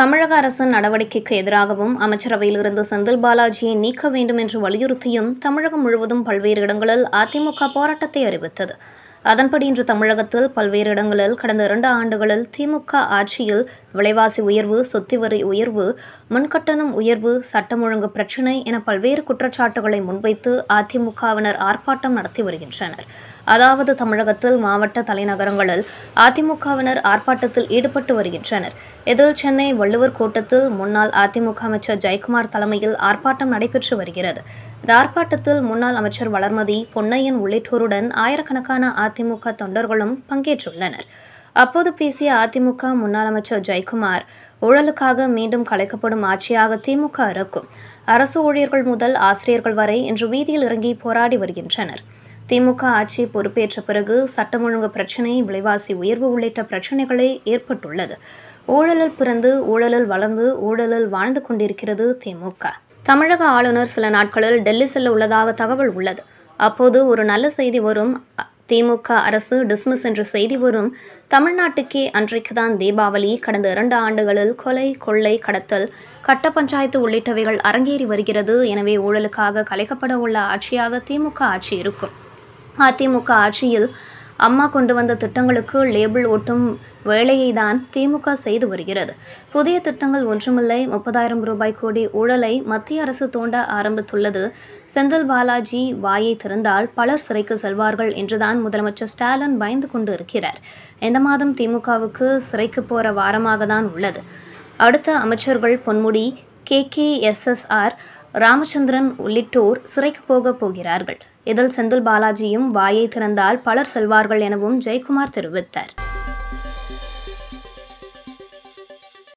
தமிழக அரசின் நடவடிக்கைக்கு எதிராகவும் அமைச்சரவையிலிருந்து செந்தில் பாலாஜியை நீக்க வேண்டும் என்று வலியுறுத்தியும் தமிழகம் முழுவதும் பல்வேறு இடங்களில் அதிமுக போராட்டத்தை அறிவித்தது. அதன்படி இன்று தமிழகத்தில் பல்வேறு இடங்களில் கடந்த இரண்டு ஆண்டுகளில் திமுக ஆட்சியில் விலைவாசி உயர்வு சொத்து வரி உயர்வு முன்கட்டணம் உயர்வு சட்டம் ஒழுங்கு பிரச்சினை என பல்வேறு குற்றச்சாட்டுகளை முன்வைத்து அதிமுகவினர் ஆர்ப்பாட்டம் நடத்தி வருகின்றனர். அதாவது தமிழகத்தில் மாவட்ட தலைநகரங்களில் அதிமுகவினர் ஆர்ப்பாட்டத்தில் ஈடுபட்டு வருகின்றனர். இதில் சென்னை வள்ளுவர் கோட்டத்தில் முன்னாள் அதிமுக அமைச்சர் ஜெயக்குமார் தலைமையில் ஆர்ப்பாட்டம் நடைபெற்று வருகிறது. இந்த ஆர்ப்பாட்டத்தில் முன்னாள் அமைச்சர் வளர்மதி பொன்னையன் உள்ளிட்டோருடன் ஆயிரக்கணக்கான அதிமுக தொண்டர்களும் பங்கேற்றுள்ளனர். அப்போது பேசிய அதிமுக முன்னாள் அமைச்சர் ஜெயக்குமார் ஊழலுக்காக மீண்டும் கலைக்கப்படும் ஆட்சியாக திமுக இருக்கும். அரசு ஊழியர்கள் முதல் ஆசிரியர்கள் வரை இன்று வீதியில் இறங்கி போராடி வருகின்றனர். திமுக ஆட்சி பொறுப்பேற்ற பிறகு சட்டம் ஒழுங்கு பிரச்சினை விலைவாசி உயர்வு உள்ளிட்ட பிரச்சினைகளை ஏற்பட்டுள்ளது. ஊழலில் பிறந்து ஊழலில் வளர்ந்து ஊழலில் வாழ்ந்து கொண்டிருக்கிறது திமுக. தமிழக ஆளுநர் சில நாட்களில் டெல்லி செல்ல உள்ளதாக தகவல் உள்ளது. அப்போது ஒரு நல்ல செய்தி வரும். திமுக அரசு டிஸ்மிஸ் என்ற செய்தி வரும். தமிழ்நாட்டுக்கே அன்றைக்கு தான் தீபாவளி. கடந்த இரண்டு ஆண்டுகளில் கொலை கொள்ளை கடத்தல் கட்ட பஞ்சாயத்து உள்ளிட்டவைகள் அரங்கேறி வருகிறது. எனவே ஊழலுக்காக கலைக்கப்பட உள்ள ஆட்சியாக திமுக ஆட்சி இருக்கும். அதிமுக ஆட்சியில் அம்மா கொண்டு வந்த திட்டங்களுக்கு லேபிள் ஒட்டும் வேலையை தான் திமுக செய்து வருகிறது. புதிய திட்டங்கள் ஒன்றுமில்லை. முப்பதாயிரம் ரூபாய் கோடி ஊழலை மத்திய அரசு தோண்ட ஆரம்பித்துள்ளது. செந்தில் பாலாஜி வாயை திறந்தால் பலர் சிறைக்கு செல்வார்கள் என்றுதான் முதலமைச்சர் ஸ்டாலின் பயந்து கொண்டு இருக்கிறார். இந்த மாதம் திமுகவுக்கு சிறைக்கு போற வாரமாக தான் உள்ளது. அடுத்த அமைச்சர்கள் Ponmudi K K SSR Ramachandran உள்ளிட்டோர் சிறைக்கு போகப் போகிறார்கள். இதில் செந்தில் பாலாஜியும் வாயை திறந்தால் பலர் செல்வார்கள் எனவும் ஜெயக்குமார் தெரிவித்தார்.